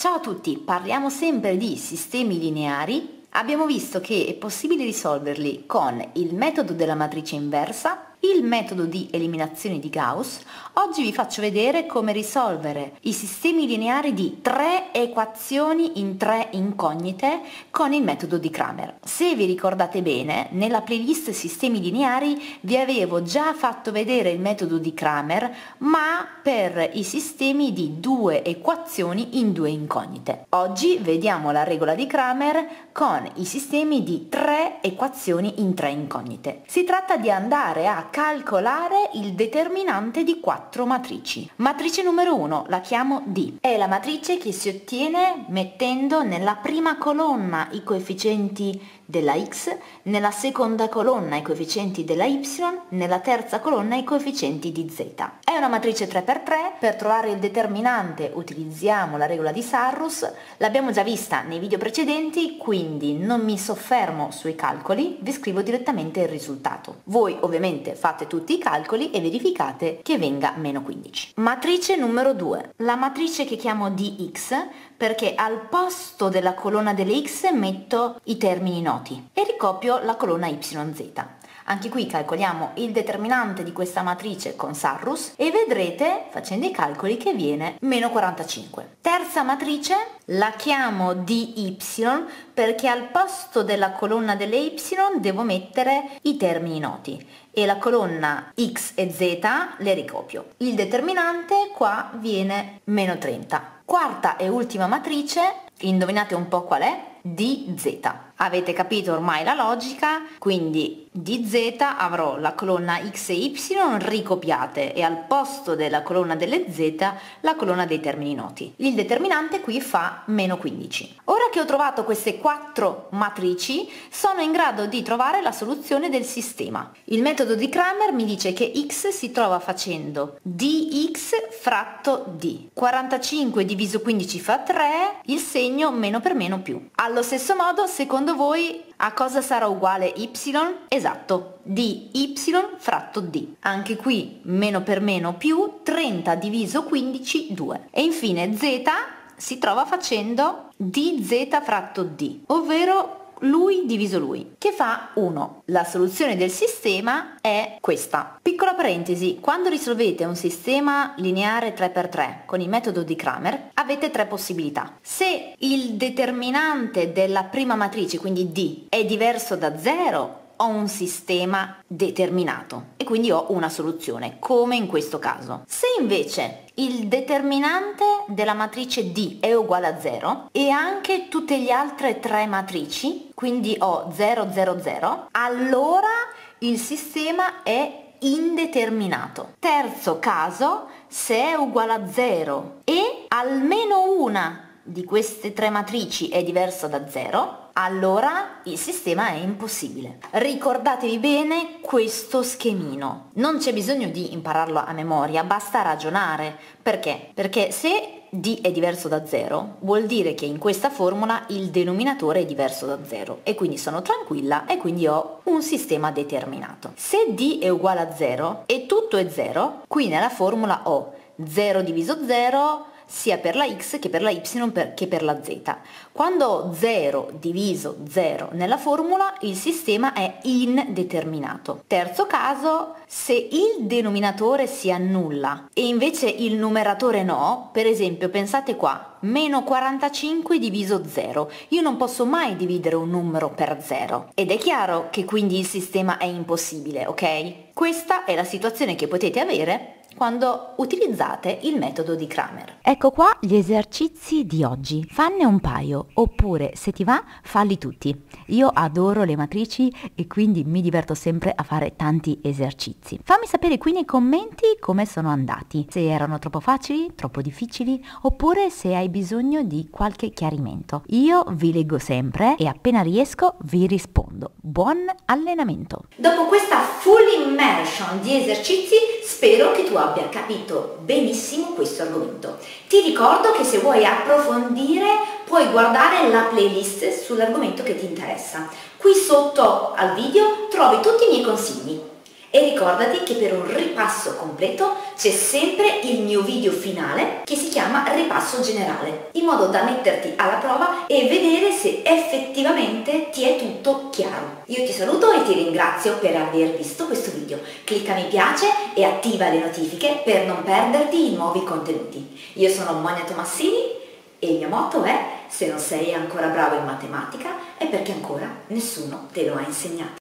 Ciao a tutti, parliamo sempre di sistemi lineari. Abbiamo visto che è possibile risolverli con il metodo della matrice inversa il metodo di eliminazione di Gauss, oggi vi faccio vedere come risolvere i sistemi lineari di tre equazioni in tre incognite con il metodo di Kramer. Se vi ricordate bene, nella playlist sistemi lineari vi avevo già fatto vedere il metodo di Kramer, ma per i sistemi di due equazioni in due incognite. Oggi vediamo la regola di Kramer con i sistemi di tre equazioni in tre incognite. Si tratta di andare a calcolare il determinante di quattro matrici. Matrice numero 1 la chiamo D. È la matrice che si ottiene mettendo nella prima colonna i coefficienti della x, nella seconda colonna i coefficienti della y, nella terza colonna i coefficienti di z. È una matrice 3x3, per trovare il determinante utilizziamo la regola di Sarrus, l'abbiamo già vista nei video precedenti, quindi non mi soffermo sui calcoli, vi scrivo direttamente il risultato. Voi ovviamente fate tutti i calcoli e verificate che venga meno 15. Matrice numero 2, la matrice che chiamo dx perché al posto della colonna delle x metto i termini noti e ricopio la colonna yz. Anche qui calcoliamo il determinante di questa matrice con Sarrus e vedrete, facendo i calcoli, che viene meno 45. Terza matrice la chiamo dy perché al posto della colonna delle y devo mettere i termini noti e la colonna x e z le ricopio. Il determinante qua viene meno 30. Quarta e ultima matrice, indovinate un po' qual è? Di z. Avete capito ormai la logica, quindi di z avrò la colonna x e y ricopiate e al posto della colonna delle z la colonna dei termini noti. Il determinante qui fa meno 15. Ora che ho trovato queste quattro matrici sono in grado di trovare la soluzione del sistema. Il metodo di Kramer mi dice che x si trova facendo dx fratto d. 45 diviso 15 fa 3, il segno meno per meno più. Allo stesso modo, secondo voi a cosa sarà uguale y? Esatto, di y fratto d. Anche qui meno per meno più 30 diviso 15 2. E infine z si trova facendo dz fratto d, ovvero lui diviso lui, che fa 1. La soluzione del sistema è questa. Piccola parentesi, quando risolvete un sistema lineare 3x3 con il metodo di Kramer, avete tre possibilità. Se il determinante della prima matrice, quindi D, è diverso da 0, ho un sistema determinato e quindi ho una soluzione, come in questo caso. Se invece il determinante della matrice D è uguale a 0 e anche tutte le altre tre matrici, quindi ho 0, 0, 0, allora il sistema è indeterminato. Terzo caso, se è uguale a 0 e almeno una di queste tre matrici è diversa da 0, allora il sistema è impossibile. Ricordatevi bene questo schemino. Non c'è bisogno di impararlo a memoria, basta ragionare. Perché? Perché se d è diverso da 0, vuol dire che in questa formula il denominatore è diverso da 0 e quindi sono tranquilla e quindi ho un sistema determinato. Se d è uguale a 0 e tutto è 0, qui nella formula ho 0 diviso 0 sia per la x che per la y che per la z. Quando ho 0 diviso 0 nella formula il sistema è indeterminato. Terzo caso, se il denominatore si annulla e invece il numeratore no, per esempio pensate qua, meno 45 diviso 0. Io non posso mai dividere un numero per 0. Ed è chiaro che quindi il sistema è impossibile, ok? Questa è la situazione che potete avere quando utilizzate il metodo di Kramer. Ecco qua gli esercizi di oggi. Fanne un paio, oppure se ti va, falli tutti. Io adoro le matrici e quindi mi diverto sempre a fare tanti esercizi. Fammi sapere qui nei commenti come sono andati, se erano troppo facili, troppo difficili, oppure se hai bisogno di qualche chiarimento. Io vi leggo sempre e appena riesco vi rispondo. Buon allenamento! Dopo questa full immersion di esercizi spero che tu abbia capito benissimo questo argomento. Ti ricordo che se vuoi approfondire puoi guardare la playlist sull'argomento che ti interessa. Qui sotto al video trovi tutti i miei consigli. E ricordati che per un ripasso completo c'è sempre il mio video finale che si chiama ripasso generale, in modo da metterti alla prova e vedere se effettivamente ti è tutto chiaro. Io ti saluto e ti ringrazio per aver visto questo video. Clicca mi piace e attiva le notifiche per non perderti i nuovi contenuti. Io sono Monia Tomassini e il mio motto è se non sei ancora bravo in matematica è perché ancora nessuno te lo ha insegnato.